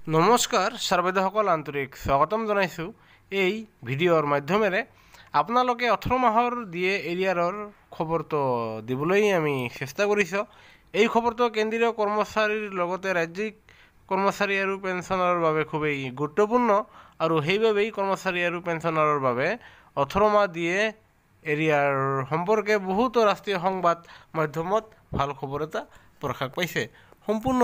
নমস্কাৰ ছাৰবাইদেউসকল আন্তৰিক স্বাগতম জনাইছোঁ এই ভিডিঅ'ৰ মাধ্যমেৰে। আপোনালোকে ওঠৰ মাহৰ দিয়ে এৰিয়াৰৰ খবৰটো দিবলৈ আমি চেষ্টা কৰিছোঁ। এই খবৰটো কেন্দ্ৰীয় কৰ্মচাৰীৰ লগতে ৰাজ্যিক কৰ্মচাৰী আৰু পেঞ্চনাৰৰ বাবে খুবেই গুৰুত্বপূৰ্ণ আৰু সেইবাবেই কৰ্মচাৰী আৰু পেঞ্চনাৰৰ বাবে ওঠৰ মাহ দিয়ে এৰিয়াৰ সম্পৰ্কে বহুতো ৰাষ্ট্ৰীয় সংবাদ মাধ্যমত ভাল খবৰ এটা প্ৰকাশ পাইছে। সম্পূৰ্ণ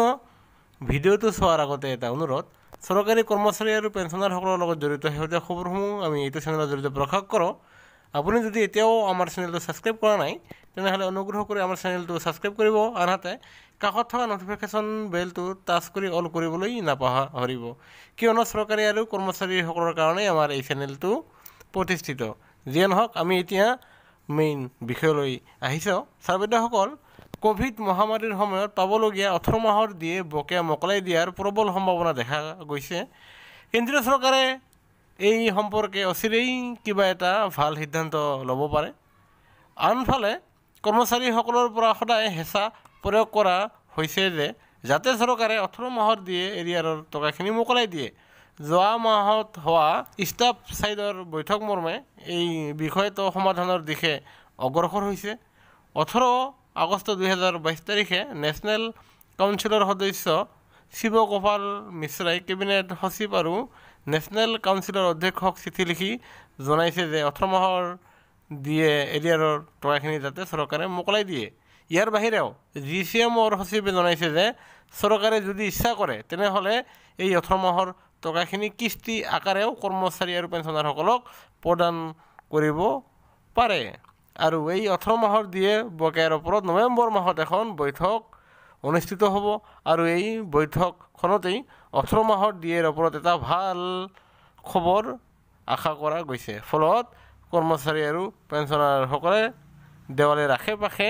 ভিডিঅ'টো চোৱাৰ আগতে এটা অনুৰোধ চৰকাৰী কৰ্মচাৰী আৰু পেঞ্চনাৰসকলৰ লগত জড়িত শেহতীয়া খবৰসমূহ আমি এইটো চেনেলৰ জৰিয়তে প্ৰকাশ কৰোঁ। আপুনি যদি এতিয়াও আমাৰ চেনেলটো ছাবস্ক্ৰাইব কৰা নাই তেনেহ'লে অনুগ্ৰহ কৰি আমাৰ চেনেলটো ছাবস্ক্ৰাইব কৰিব। আনহাতে কাষত থকা নটিফিকেশ্যন বেলটো টাচ কৰি অল কৰিবলৈ নাপাহৰিব কিয়নো চৰকাৰী আৰু কৰ্মচাৰীসকলৰ কাৰণেই আমাৰ এই চেনেলটো প্ৰতিষ্ঠিত। যিয়ে নহওক আমি এতিয়া মেইন বিষয়লৈ আহিছোঁ। ছাৰ বাইদেউসকল ক'ভিড মহামাৰীৰ সময়ত পাবলগীয়া ওঠৰ মাহৰ দিয়ে বকেয়া মোকলাই দিয়াৰ প্ৰবল সম্ভাৱনা দেখা গৈছে। কেন্দ্ৰীয় চৰকাৰে এই সম্পৰ্কে অচিৰেই কিবা এটা ভাল সিদ্ধান্ত ল'ব পাৰে। আনফালে কৰ্মচাৰীসকলৰ পৰা সদায় হেঁচা প্ৰয়োগ কৰা হৈছে যে যাতে চৰকাৰে ওঠৰ মাহৰ দিয়ে এৰিয়াৰৰ টকাখিনি মোকলাই দিয়ে। যোৱা মাহত হোৱা ষ্টাফ ছাইডৰ বৈঠক মৰ্মে এই বিষয়টো সমাধানৰ দিশে অগ্ৰসৰ হৈছে। ওঠৰ আগষ্ট দুহেজাৰ বাইছ তাৰিখে নেশ্যনেল কাউন্সিলৰ সদস্য শিৱ গোপাল মিশ্ৰাই কেবিনেট সচিব আৰু নেশ্যনেল কাউন্সিলৰ অধ্যক্ষক চিঠি লিখি জনাইছে যে ওঠৰ মাহৰ দিয়ে এৰিয়াৰৰ টকাখিনি যাতে চৰকাৰে মোকলাই দিয়ে। ইয়াৰ বাহিৰেও জি চি এমৰ সচিবে জনাইছে যে চৰকাৰে যদি ইচ্ছা কৰে তেনেহ'লে এই ওঠৰ মাহৰ টকাখিনি কিস্তি আকাৰেও কৰ্মচাৰী আৰু পেঞ্চনাৰসকলক প্ৰদান কৰিব পাৰে। আৰু এই ওঠৰ মাহৰ দিয়ে বকেয়াৰ ওপৰত নৱেম্বৰ মাহত এখন বৈঠক অনুষ্ঠিত হ'ব আৰু এই বৈঠকখনতেই ওঠৰ মাহৰ দিয়েৰ ওপৰত এটা ভাল খবৰ আশা কৰা গৈছে। ফলত কৰ্মচাৰী আৰু পেঞ্চনাৰসকলে দেৱালীৰ আশে পাশে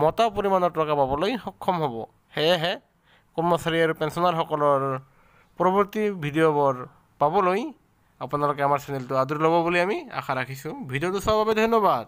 মতা পৰিমাণৰ টকা পাবলৈ সক্ষম হ'ব। সেয়েহে কৰ্মচাৰী আৰু পেঞ্চনাৰসকলৰ পৰৱৰ্তী ভিডিঅ'বোৰ পাবলৈ আপোনালোকে আমাৰ চেনেলটো আদৰি ল'ব বুলি আমি আশা ৰাখিছোঁ। ভিডিঅ'টো চোৱাৰ বাবে ধন্যবাদ।